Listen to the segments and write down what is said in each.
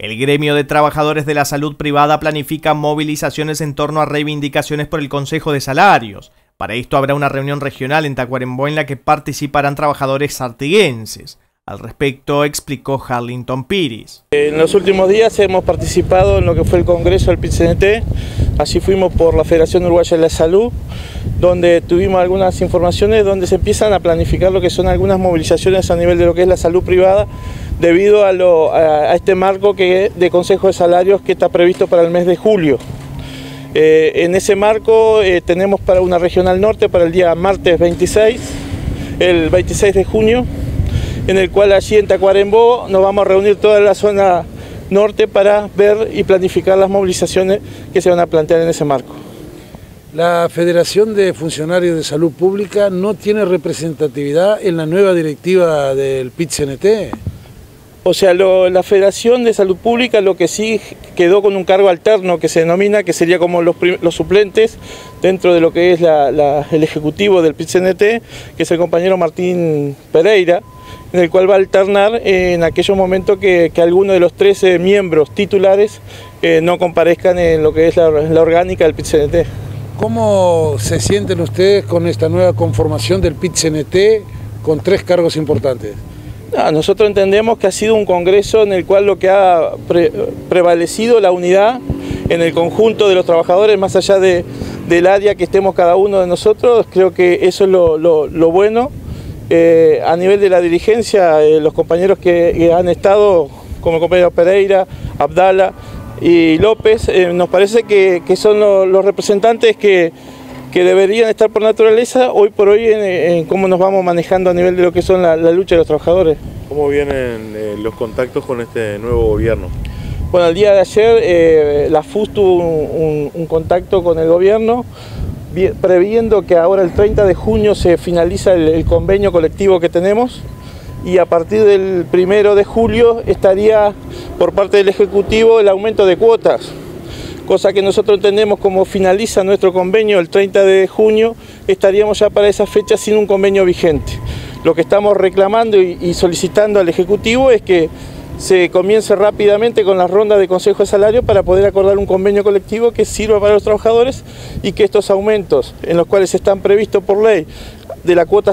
El gremio de trabajadores de la salud privada planifica movilizaciones en torno a reivindicaciones por el Consejo de Salarios. Para esto habrá una reunión regional en Tacuarembó en la que participarán trabajadores artiguenses. Al respecto explicó Harlington Piris. En los últimos días hemos participado en lo que fue el Congreso del PCNT, así fuimos por la Federación Uruguaya de la Salud, donde tuvimos algunas informaciones donde se empiezan a planificar lo que son algunas movilizaciones a nivel de lo que es la salud privada debido a, este marco que, de Consejo de Salarios que está previsto para el mes de julio. Eh, en ese marco eh, tenemos para una regional norte para el día martes 26, el 26 de junio, en el cual allí en Tacuarembó nos vamos a reunir toda la zona norte para ver y planificar las movilizaciones que se van a plantear en ese marco. La Federación de Funcionarios de Salud Pública no tiene representatividad en la nueva directiva del PIT-CNT. O sea, la Federación de Salud Pública lo que sí quedó con un cargo alterno que se denomina, que sería como los, suplentes dentro de lo que es el ejecutivo del PIT-CNT, que es el compañero Martín Pereira, en el cual va a alternar en aquellos momentos que, alguno de los 13 miembros titulares eh, no comparezcan en lo que es la, orgánica del PIT-CNT. ¿Cómo se sienten ustedes con esta nueva conformación del PIT-CNT con tres cargos importantes? nosotros entendemos que ha sido un congreso en el cual lo que ha prevalecido la unidad en el conjunto de los trabajadores, más allá del área que estemos cada uno de nosotros, creo que eso es lo, bueno. Eh, a nivel de la dirigencia, eh, los compañeros que, han estado, como el compañero Pereira, Abdala y López, eh, nos parece que, son los representantes que que deberían estar por naturaleza hoy por hoy en, cómo nos vamos manejando a nivel de lo que son la, lucha de los trabajadores. ¿Cómo vienen los contactos con este nuevo gobierno? Bueno, el día de ayer la FUS tuvo un, contacto con el gobierno previendo que ahora el 30 de junio se finaliza el, convenio colectivo que tenemos y a partir del 1 de julio estaría por parte del Ejecutivo el aumento de cuotas cosa que nosotros entendemos como finaliza nuestro convenio el 30 de junio, estaríamos ya para esa fecha sin un convenio vigente. Lo que estamos reclamando y solicitando al Ejecutivo es que se comience rápidamente con las rondas de consejo de salario para poder acordar un convenio colectivo que sirva para los trabajadores y que estos aumentos en los cuales están previstos por ley de la cuota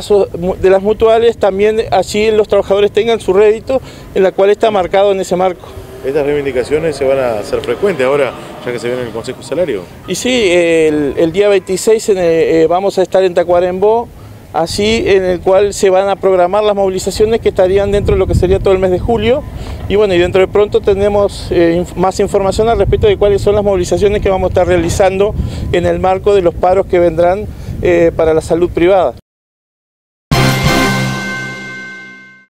de las mutuales también allí los trabajadores tengan su rédito en la cual está marcado en ese marco. ¿Estas reivindicaciones se van a hacer frecuentes ahora, ya que se viene el Consejo Salario? Y sí, el, día 26 eh, vamos a estar en Tacuarembó, así en el cual se van a programar las movilizaciones que estarían dentro de lo que sería todo el mes de julio. Y bueno, y dentro de pronto tenemos eh, más información al respecto de cuáles son las movilizaciones que vamos a estar realizando en el marco de los paros que vendrán eh, para la salud privada.